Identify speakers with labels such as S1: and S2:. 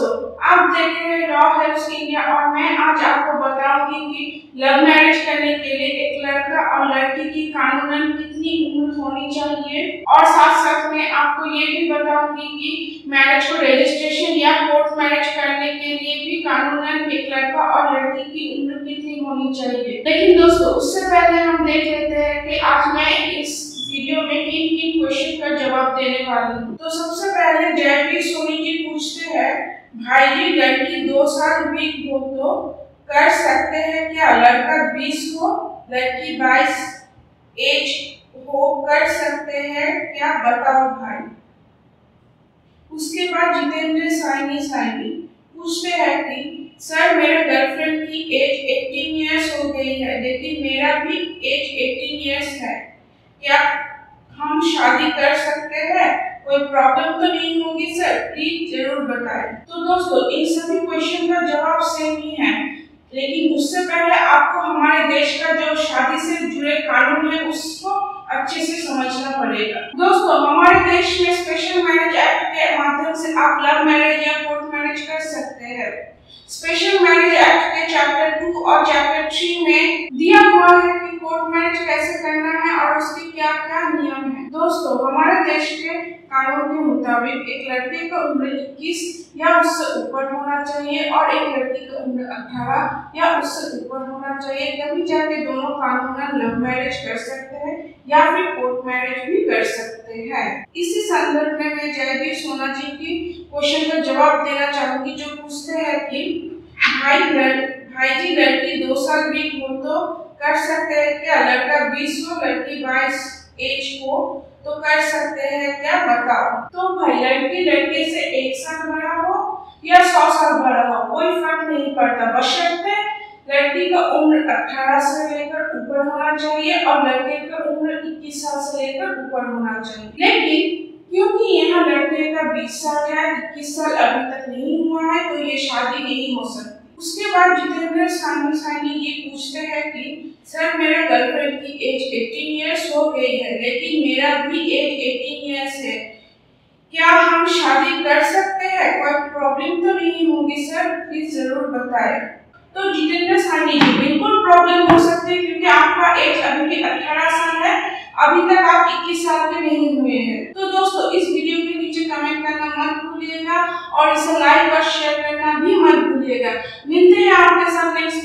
S1: आप देख हैं लॉ हेल्प्स इंडिया और मैं आज आपको बताऊँगी कि लव मैरिज करने के लिए एक लड़का और लड़की की कानूनन कितनी उम्र होनी चाहिए। और साथ साथ में आपको ये भी बताऊँगी कि मैरिज को रजिस्ट्रेशन या कोर्ट मैरिज करने के लिए भी कानूनन एक लड़का और लड़की की उम्र कितनी होनी चाहिए। लेकिन दोस्तों, उससे पहले हम देख लेते हैं कि आज मैं इस वीडियो में किन किन क्वेश्चन का जवाब देने वाली हूँ। तो सबसे पहले जयवीर सोनी जी पूछते हैं भाई जी लड़की दो साल भी हो तो कर सकते हैं क्या? लड़का बीस हो, लड़की बाईस एज हो, कर सकते हैं क्या? बताओ भाई। उसके बाद जितेंद्र साइनी साइनी पूछते हैं कि, सर, मेरे गर्लफ्रेंड की एज 18 इयर्स हो गई है, लेकिन मेरा भी एज 18 इयर्स है। क्या हम शादी कर सकते हैं। कोई प्रॉब्लम तो नहीं होगी सर प्लीज़ ज़रूर बताएँ। तो दोस्तों, इन सभी क्वेश्चन का जवाब सेम ही है। लेकिन उससे पहले आपको हमारे देश का जो शादी से जुड़े कानून है, उसको अच्छे से समझना पड़ेगा। दोस्तों, हमारे देश में स्पेशल मैरिज एक्ट के माध्यम से आप लव मैरिज या कोर्ट मैरिज कर सकते हैं। स्पेशल मैरिज एक्ट के चैप्टर टू और चैप्टर थ्री में दिया हुआ है कि कोर्ट मैरिज कैसे करना है और उसके क्या क्या नियम है दोस्तों हमारे देश के कानून के मुताबिक एक लड़के का उम्र 21 या उससे ऊपर होना चाहिए और एक लड़की का उम्र 18 या उससे ऊपर होना चाहिए, तभी जाके दोनों कानून लव मैरिज कर सकते हैं या फिर कोर्ट मैरिज भी कर सकते हैं। इसी संदर्भ में मैं जयवीर सोना जी की क्वेश्चन का जवाब देना चाहूँगी, जो पूछते हैं कि भाई भाई जी लड़की दो साल भी हो तो कर सकते हैं क्या? लड़का बीस हो, लड़की बाईस एज हो तो कर सकते हैं क्या? बताओ। तो भाई लड़की लड़के से एक साल बड़ा हो या सौ साल बड़ा हो, कोई फ़र्क नहीं पड़ता। बशर्ते लड़की का उम्र 18 से लेकर ऊपर होना चाहिए और लड़के का उम्र 21 साल से लेकर ऊपर होना चाहिए। लेकिन क्योंकि यहाँ लड़के का 20 साल है 21 साल अभी तक नहीं हुआ है तो ये शादी नहीं हो सकती। उसके बाद जितेंद्र सानी सानी ये पूछते हैं कि, सर, मेरे गर्लफ्रेंड की एज 18 इयर्स हो गई है, लेकिन मेरा भी एज 18 इयर्स है। क्या हम शादी कर सकते हैं? कोई प्रॉब्लम तो नहीं होगी, सर प्लीज़ ज़रूर बताएँ। तो जितेंद्र सानी जी बिल्कुल प्रॉब्लम हो सकती है, क्योंकि आपका एज अभी भी 18 साल है, अभी तक आप 21 साल के नहीं हुए हैं। तो दोस्तों, इस वीडियो कमेंट करना मत भूलिएगा और इसे लाइक और शेयर करना भी मत भूलिएगा। मिलते हैं आपके साथ नेक्स्ट